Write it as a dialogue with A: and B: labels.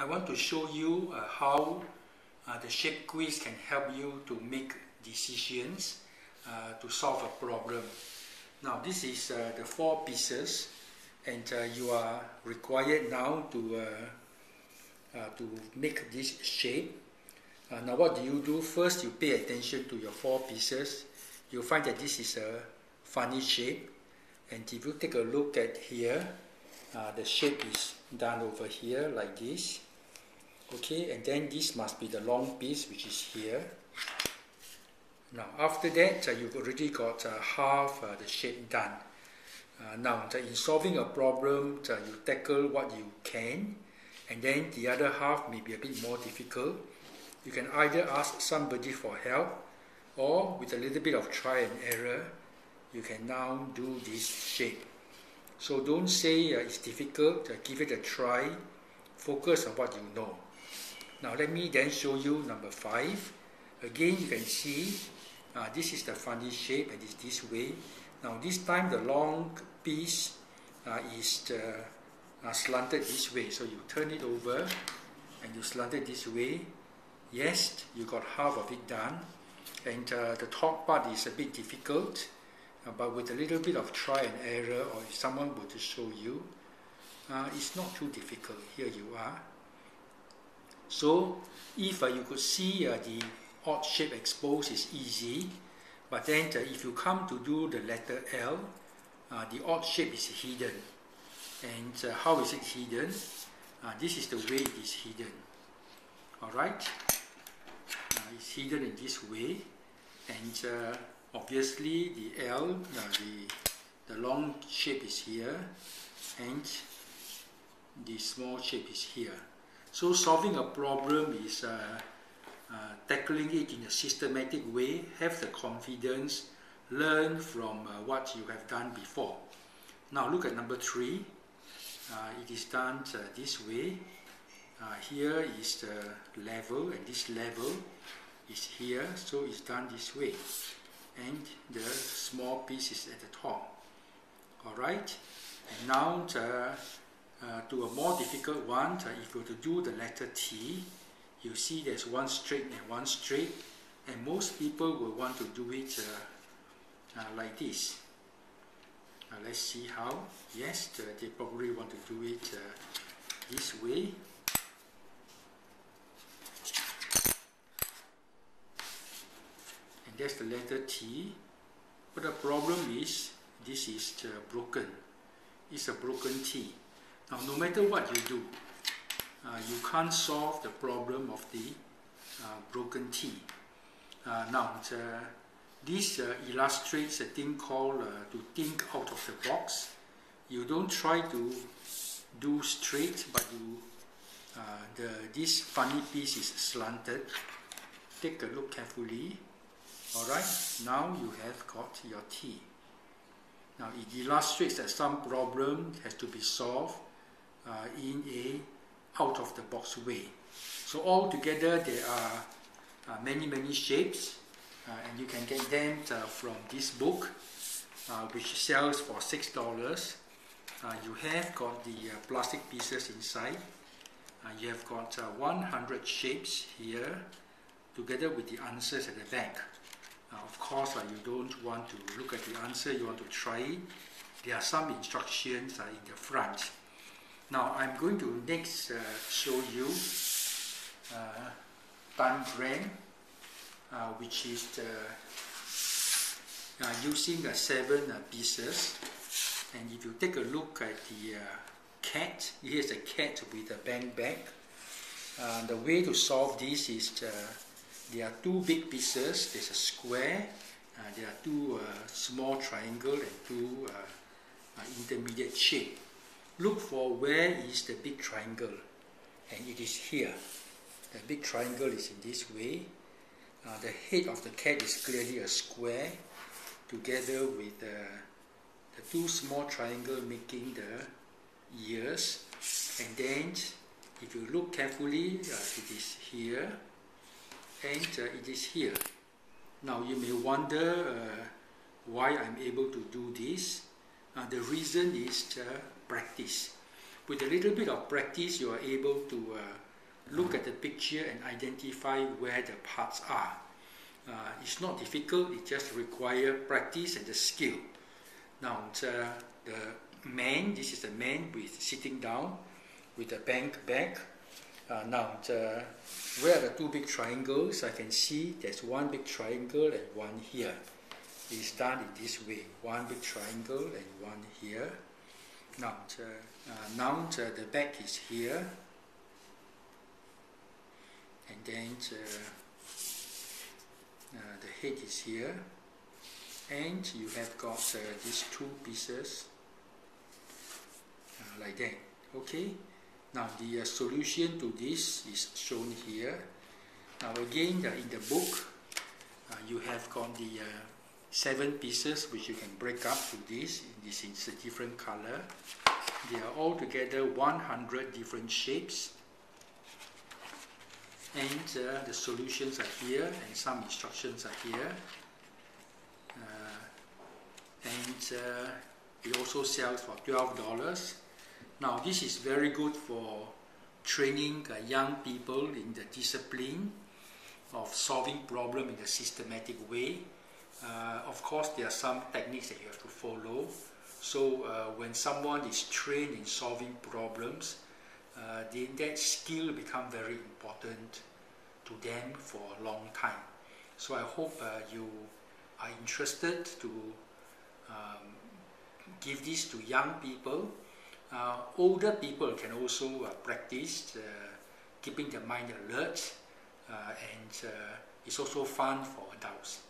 A: I want to show you uh, how uh, the shape quiz can help you to make decisions uh, to solve a problem. Now this is uh, the four pieces and uh, you are required now to, uh, to make this shape. now what do you do? First you pay attention to your four pieces. You'll find that this is a funny shape and if you take a look at here, the shape is done over here like this okay and then this must be the long piece which is here. Now after that uh, you've already got uh, half uh, the shape done. Uh, now in solving a problem uh, you tackle what you can and then the other half may be a bit more difficult. You can either ask somebody for help or with a little bit of try and error you can now do this shape. So don't say uh, it's difficult give it a try. Focus on what you know now let me then show you number 5. Again you can see uh, this is the funny shape and it's this way. Now this time the long piece uh, is uh, uh, slanted this way. So you turn it over and you slant it this way. Yes, you got half of it done. And uh, the top part is a bit difficult. Uh, but with a little bit of try and error or if someone were to show you, it's not too difficult. Here you are. So if uh, you could see uh, the odd shape exposed is easy, but then uh, if you come to do the letter L, uh, the odd shape is hidden. And uh, how is it hidden? Uh, this is the way it is hidden. Alright? it's hidden in this way. And obviously the L, the, the long shape is here, and the small shape is here. So solving a problem is uh, uh, tackling it in a systematic way, have the confidence, learn from uh, what you have done before. Now look at number three. Uh, it is done uh, this way. Uh, here is the level and this level is here, so it's done this way. And the small piece is at the top. Alright, and now uh, to a more difficult one, uh, if you were to do the letter T, you see there's one straight and one straight, and most people will want to do it uh, uh like this. Uh, let's see how. Yes, they probably want to do it this way. And that's the letter T. But the problem is, this is broken. It's a broken T. Now, no matter what you do, uh, you can't solve the problem of the uh, broken T. Uh, now, this uh, illustrates a thing called uh, to think out of the box. You don't try to do straight, but you uh, the this funny piece is slanted. Take a look carefully. All right. Now you have got your T. Now it illustrates that some problem has to be solved uh, in a out of the box way. So altogether there are uh, many many shapes uh, and you can get them from this book which sells for six dollars. you have got the plastic pieces inside. you have got 100 shapes here together with the answers at the back. Uh, of course, uh, you don't want to look at the answer, you want to try it. There are some instructions uh, in the front. Now I'm going to next uh, show you uh, diagram uh, which is uh, using seven uh, pieces. And if you take a look at the uh, cat, here's a cat with a bang bag. the way to solve this is there are two big pieces, there's a square, there are two small triangle and two intermediate shape look for where is the big triangle. And it is here. The big triangle is in this way. Uh, the head of the cat is clearly a square together with the, the two small triangle making the ears. And then if you look carefully uh, it is here and uh, it is here. Now you may wonder uh, why I'm able to do this. Uh, the reason is uh, practice. With a little bit of practice, you are able to uh, look at the picture and identify where the parts are. Uh, it's not difficult, it just requires practice and the skill. Now, the, the man, this is the man with sitting down with a bank bag. Uh, now, the, where are the two big triangles? I can see there's one big triangle and one here. It's done in this way. One big triangle and one here. Now, the, uh, now the, back is here. And then the, uh, the head is here. And you have got uh, these two pieces uh, like that. Okay? Now the uh, solution to this is shown here. Now again, in the book, uh, you have got the uh, seven pieces which you can break up to this. This is a different color. They are all together 100 different shapes. And uh, the solutions are here and some instructions are here. Uh, and uh, it also sells for $12 now, this is very good for training uh, young people in the discipline of solving problem in a systematic way. Uh, of course, there are some techniques that you have to follow. So, uh, when someone is trained in solving problems, uh, then that skill become very important to them for a long time. So, I hope uh, you are interested to um, give this to young people uh, older people can also practice keeping their mind alert and it's also fun for adults.